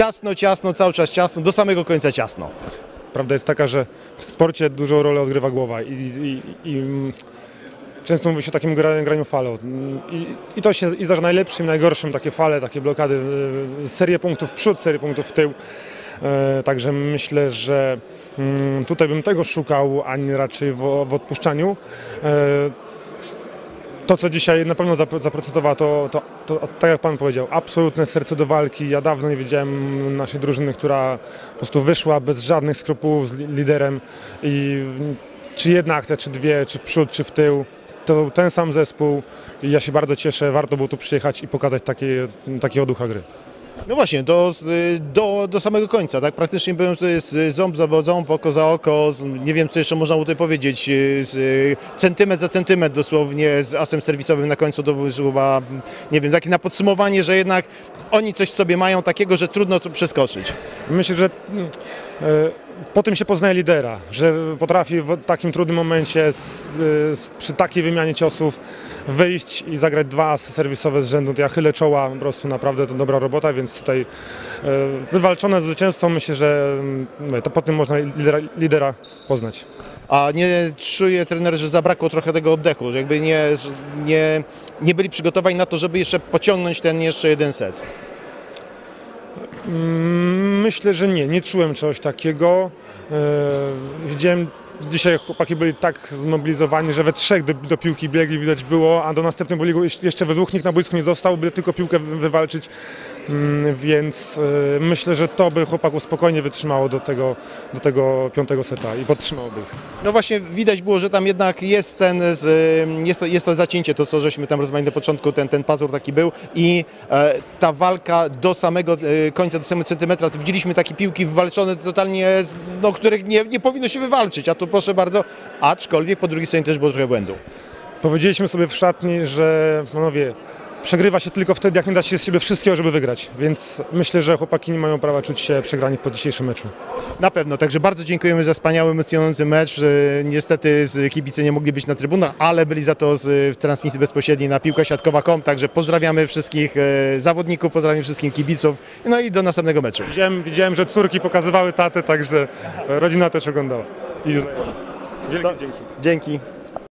ciasno, ciasno, cały czas ciasno, do samego końca ciasno. Prawda jest taka, że w sporcie dużą rolę odgrywa głowa i, i, i mm, często mówi się o takim gra- graniu falą. I, I to się i zdarza najlepszym, najgorszym takie fale, takie blokady, y, serię punktów w przód, serię punktów w tył. E, Także myślę, że mm, tutaj bym tego szukał, a nie raczej w, w odpuszczaniu. To, co dzisiaj na pewno zapro- zaprocentowała, to, to, to, tak jak Pan powiedział, absolutne serce do walki. Ja dawno nie widziałem naszej drużyny, która po prostu wyszła bez żadnych skrupułów z li- liderem i czy jedna akcja, czy dwie, czy w przód, czy w tył, to był ten sam zespół ja się bardzo cieszę, warto było tu przyjechać i pokazać takie, takiego ducha gry. No właśnie, do, do, do samego końca, tak? Praktycznie byłem tutaj z ząb za ząb, oko za oko, nie wiem co jeszcze można tutaj powiedzieć, y, z, y, centymetr za centymetr dosłownie z asem serwisowym na końcu to chyba, nie wiem, takie na podsumowanie, że jednak oni coś w sobie mają takiego, że trudno to przeskoczyć. Myślę, że e, po tym się poznaje lidera, że potrafi w takim trudnym momencie z, z, przy takiej wymianie ciosów wyjść i zagrać dwa asy serwisowe z rzędu. To ja chylę czoła, po prostu naprawdę to dobra robota, więc tutaj e, wywalczone zwycięstwo myślę, że mówię, to po tym można lidera, lidera poznać. A nie czuje trener, że zabrakło trochę tego oddechu, że jakby nie, nie, nie byli przygotowani na to, żeby jeszcze pociągnąć ten jeszcze jeden set. Mm, Myślę, że nie, nie czułem czegoś takiego. E, Widziałem, dzisiaj chłopaki byli tak zmobilizowani, że we trzech do, do piłki biegli, widać było, a do następnego biegu jeszcze- we dwóch nikt na boisku nie został, by tylko piłkę wy- wywalczyć, Mm, więc e, myślę, że to by chłopaków spokojnie wytrzymało do tego, do tego piątego seta i podtrzymałoby ich. No właśnie widać było, że tam jednak jest ten, z, jest, to, jest to zacięcie, to co żeśmy tam rozmawiali na początku, ten, ten pazur taki był i e, ta walka do samego e, końca, do samego centymetra, to widzieliśmy takie piłki wywalczone totalnie, z, no, których nie, nie powinno się wywalczyć, a tu proszę bardzo, aczkolwiek po drugiej stronie też było trochę błędów. Powiedzieliśmy sobie w szatni, że panowie, przegrywa się tylko wtedy, jak nie da się z siebie wszystkiego, żeby wygrać, więc myślę, że chłopaki nie mają prawa czuć się przegrani po dzisiejszym meczu. Na pewno, także bardzo dziękujemy za wspaniały, emocjonujący mecz. E, Niestety z kibice nie mogli być na trybunach, ale byli za to z, w transmisji bezpośredniej na piłkasiatkowa.com, także pozdrawiamy wszystkich e, zawodników, pozdrawiamy wszystkich kibiców, no i do następnego meczu. Widziałem, widziałem, że córki pokazywały tatę, także rodzina też oglądała. I. Wielkie dzięki. Dzięki.